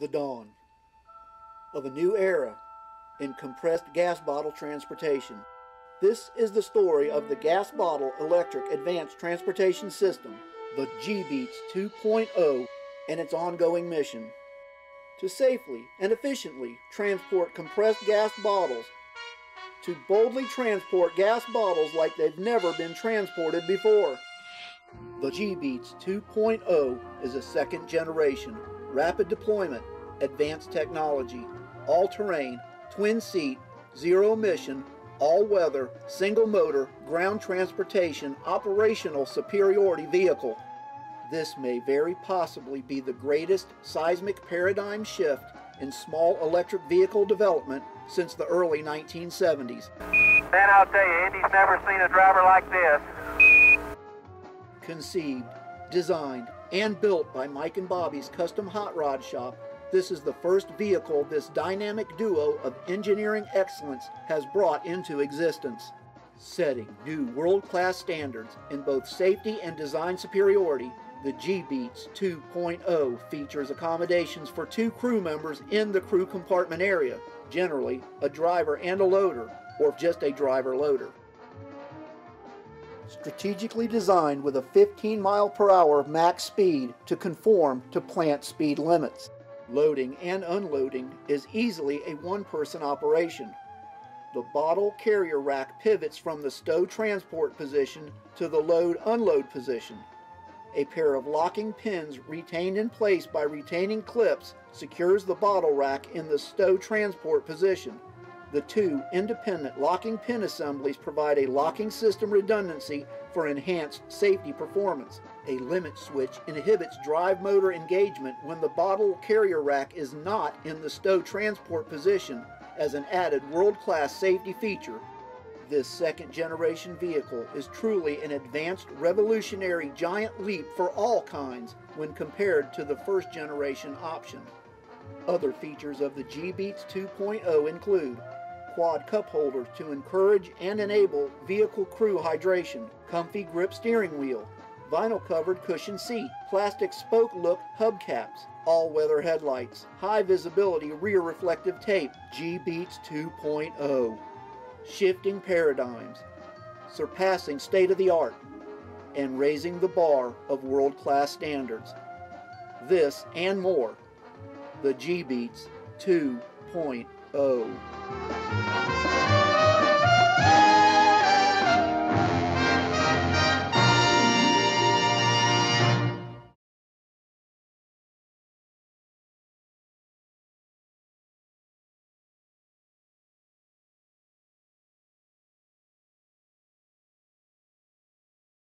the dawn of a new era in compressed gas bottle transportation. This is the story of the Gas Bottle Electric Advanced Transportation System, the G-BEATS 2.0, and its ongoing mission to safely and efficiently transport compressed gas bottles, to boldly transport gas bottles like they've never been transported before. The G-BEATS 2.0 is a second generation, rapid deployment, advanced technology, all-terrain, twin seat, zero emission, all weather, single motor, ground transportation, operational superiority vehicle. This may very possibly be the greatest seismic paradigm shift in small electric vehicle development since the early 1970s. Man, I'll tell you, Indy's never seen a driver like this. Conceived, designed, and built by Mike and Bobby's Custom Hot Rod Shop, this is the first vehicle this dynamic duo of engineering excellence has brought into existence. Setting new world-class standards in both safety and design superiority, the G-BEATS 2.0 features accommodations for two crew members in the crew compartment area, generally a driver and a loader, or just a driver-loader. Strategically designed with a 15 mile per hour max speed to conform to plant speed limits. Loading and unloading is easily a one-person operation. The bottle carrier rack pivots from the stow transport position to the load-unload position. A pair of locking pins retained in place by retaining clips secures the bottle rack in the stow transport position. The two independent locking pin assemblies provide a locking system redundancy for enhanced safety performance. A limit switch inhibits drive motor engagement when the bottle carrier rack is not in the stow transport position as an added world-class safety feature. This second generation vehicle is truly an advanced revolutionary giant leap for all kinds when compared to the first generation option. Other features of the G-BEATS 2.0 include quad cup holders to encourage and enable vehicle crew hydration, comfy grip steering wheel, vinyl covered cushion seat, plastic spoke look hubcaps, all weather headlights, high visibility rear reflective tape, G-BEATS 2.0, shifting paradigms, surpassing state of the art, and raising the bar of world class standards. This and more, the G-BEATS 2.0. O.